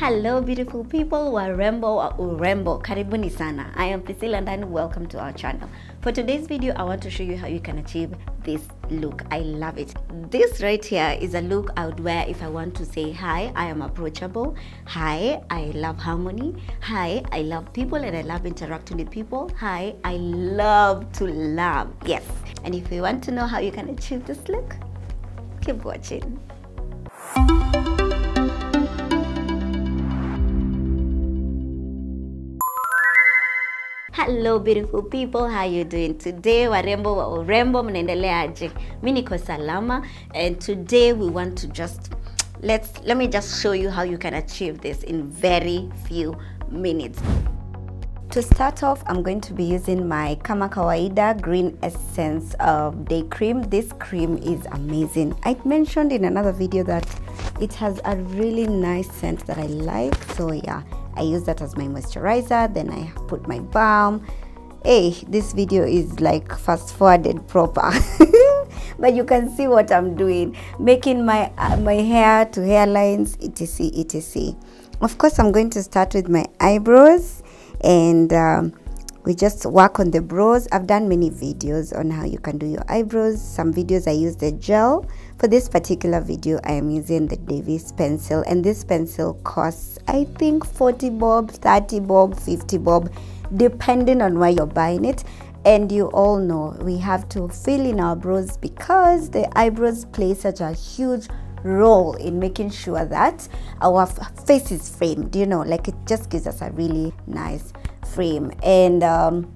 Hello beautiful people, wa urembo, karibuni sana. I am Priscilla and welcome to our channel. For today's video, I want to show you how you can achieve this look. I love it. This right here is a look I would wear if I want to say hi, I am approachable. Hi, I love harmony. Hi, I love people and I love interacting with people. Hi, I love to laugh. Yes. And if you want to know how you can achieve this look, keep watching. Hello beautiful people, how you doing today? Warembo wa urembo, mnaendeleaje? Mi niko salama and today we want to just let's let me just show you how you can achieve this in very few minutes. To start off, I'm going to be using my Kama Kawaida Green Essence of Day Cream. This cream is amazing. I mentioned in another video that it has a really nice scent that I like. So yeah, I use that as my moisturizer. Then I put my balm. Hey, this video is like fast forwarded proper. but you can see what I'm doing. Making my, uh, my hair to hairlines, etc, etc. Of course, I'm going to start with my eyebrows and um, we just work on the brows. I've done many videos on how you can do your eyebrows. Some videos i use the gel. For this particular video i am using the davis pencil and this pencil costs i think 40 bob 30 bob 50 bob depending on where you're buying it. And you all know we have to fill in our brows because the eyebrows play such a huge role in making sure that our face is framed you know like it just gives us a really nice frame and um,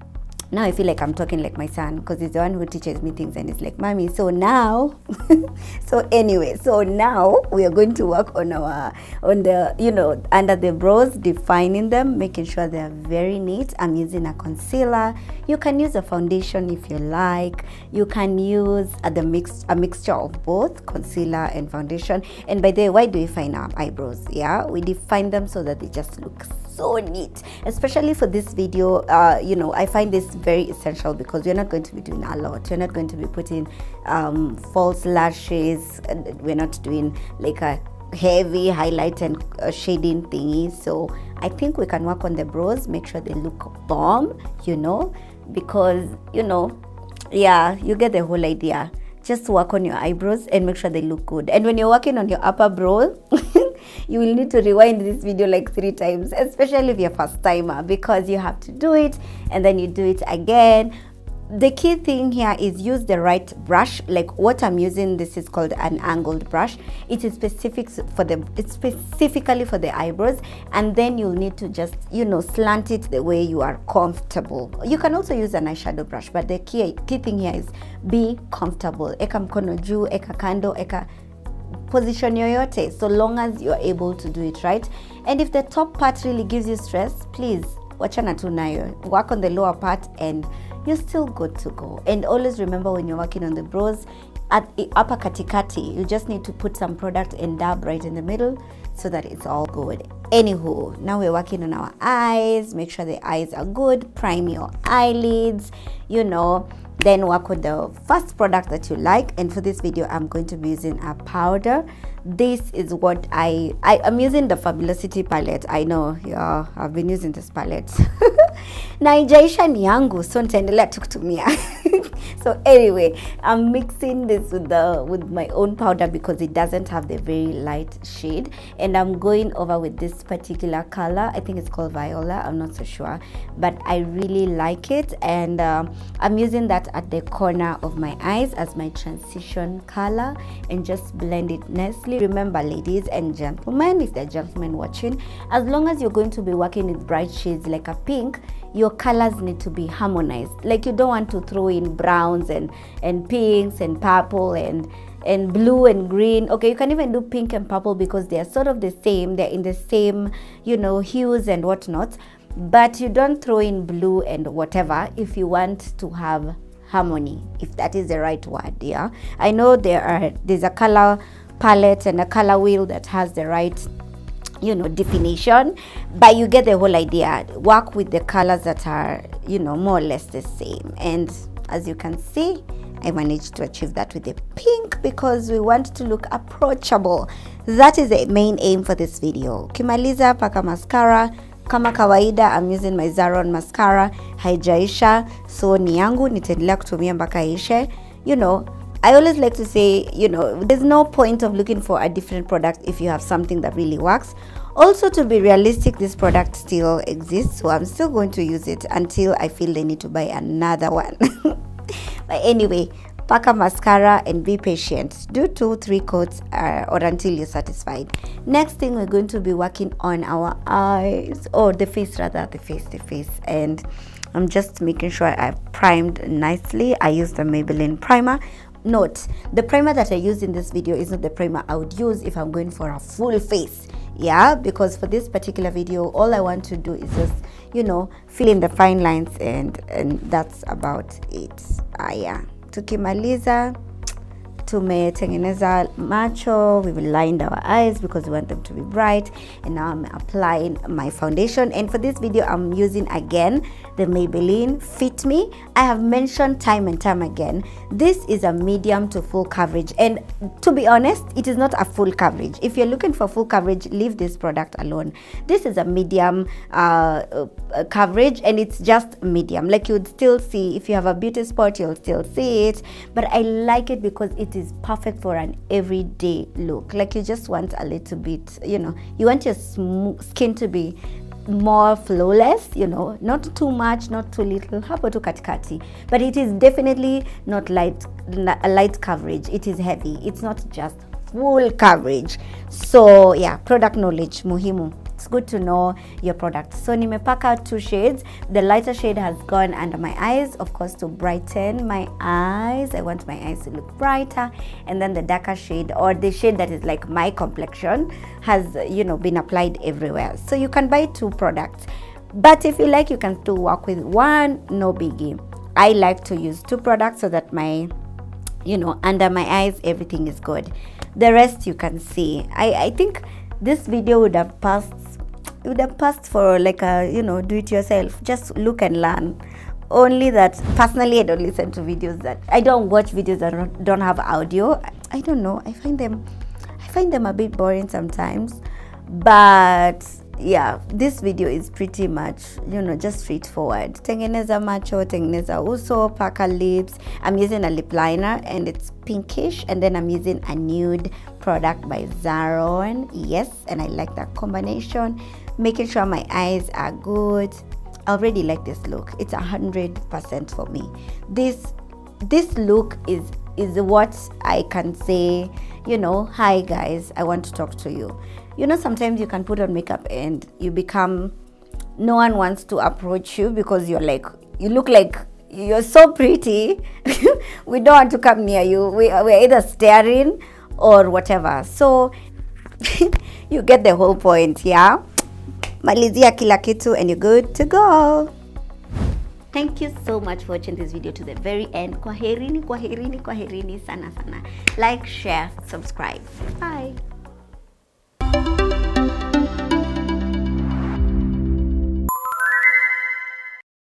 now I feel like I'm talking like my son because he's the one who teaches me things and he's like, Mommy, so now, so anyway, so now we are going to work on our, on the, you know, under the brows, defining them, making sure they're very neat. I'm using a concealer. You can use a foundation if you like. You can use a, the mix, a mixture of both concealer and foundation. And by the way, why do we find our eyebrows? Yeah, we define them so that they just look so neat especially for this video. Uh, you know i find this very essential because we're not going to be doing a lot. We're not going to be putting um, false lashes we're not doing like a heavy highlight and uh, shading thingy. So i think we can work on the brows make sure they look bomb you know because you know yeah you get the whole idea. Just work on your eyebrows and make sure they look good. And when you're working on your upper brow you will need to rewind this video like three times especially if you're first timer because you have to do it and then you do it again. The key thing here is use the right brush like what i'm using this is called an angled brush. It is specific for the it's specifically for the eyebrows and then you'll need to just you know slant it the way you are comfortable. You can also use an eyeshadow brush but the key key thing here is be comfortable. Eka mkono juu eka kando eka position yoyote so long as you're able to do it right? And if the top part really gives you stress please wachana tu nayo. Work on the lower part and you're still good to go. And always remember when you're working on the brows at upper katikati you just need to put some product and dab right in the middle so that it's all good. Anywho now we're working on our eyes. Make sure the eyes are good. Prime your eyelids you know then work on the first product that you like. And for this video i'm going to be using a powder. This is what i, I am using the fabulosity palette. I know yeah i've been using this palette. Na ijaisha ni yangu so nitaendelea tu so anyway i'm mixing this with the with my own powder because it doesn't have the very light shade. And i'm going over with this particular color. I think it's called viola. I'm not so sure. But i really like it. And um, i'm using that at the corner of my eyes as my transition color and just blend it nicely. Remember ladies and gentlemen if they're gentlemen watching as long as you're going to be working with bright shades like a pink your colors need to be harmonized. Like you don't want to throw in browns and and pinks and purple and and blue and green. Okay you can even do pink and purple because they are sort of the same. They're in the same you know hues and whatnot. But you don't throw in blue and whatever if you want to have harmony if that is the right word yeah? I know there are there's a color palette and a color wheel that has the right you know definition but you get the whole idea. Work with the colors that are you know more or less the same. And as you can see I managed to achieve that with the pink because we want to look approachable. That is the main aim for this video. Kimaliza paka mascara kama kawaida I'm using my Zaron mascara haijaisha so ni yangu nitaendelea kutumia mpaka ishe you know I always like to say, you know, there's no point of looking for a different product if you have something that really works. Also, to be realistic, this product still exists, so I'm still going to use it until I feel they need to buy another one. anyway, pack a mascara and be patient. Do two, three coats uh, or until you're satisfied. Next thing, we're going to be working on our eyes or the face, rather, the face, the face. And I'm just making sure I primed nicely. I used the Maybelline primer note the primer that i use in this video is not the primer i would use if i'm going for a full face. Yeah because for this particular video all i want to do is just you know fill in the fine lines and and that's about it. Ah yeah. Tukimaliza tumetengeneza macho we've lined our eyes because we want them to be bright. And now i'm applying my foundation. And for this video i'm using again the maybelline fit me. I have mentioned time and time again this is a medium to full coverage. And to be honest it is not a full coverage. If you're looking for full coverage leave this product alone. This is a medium uh, uh, coverage and it's just medium. Like you would still see if you have a beauty spot you'll still see it. But i like it because it is perfect for an everyday look. Like you just want a little bit you know you want your skin to be more flawless you know not too much not too little. Hapo tu katikati but it is definitely not light a light coverage. It is heavy. It's not just full coverage. So yeah product knowledge muhimu good to know your product. So nimepaka two shades. The lighter shade has gone under my eyes of course to brighten my eyes. I want my eyes to look brighter. And then the darker shade or the shade that is like my complexion has you know been applied everywhere. So you can buy two products. But if you like you can still work with one. No biggie. I like to use two products so that my you know under my eyes everything is good. The rest you can see. I i think this video would have passed it would have passed for like a you know do it yourself. Just look and learn. Only that personally i don't listen to videos that i don't watch videos that don't have audio. I don't know. I find them i find them a bit boring sometimes. But yeah this video is pretty much you know just straightforward. Tengeneza macho tengeneza uso paka lips. I'm using a lip liner and it's pinkish. And then i'm using a nude product by zaron. Yes and i like that combination making sure my eyes are good. I already like this look. It's a hundred percent for me. This this look is is what i can say you know hi guys i want to talk to you. You know sometimes you can put on makeup and you become no one wants to approach you because you're like you look like you're so pretty. We don't want to come near you. We, we're either staring or whatever. So you get the whole point yeah malizia kila kitu and you're good to go. Thank you so much for watching this video to the very end. Kwaherini kwaherini kwaherini sana sana. Like share subscribe. Bye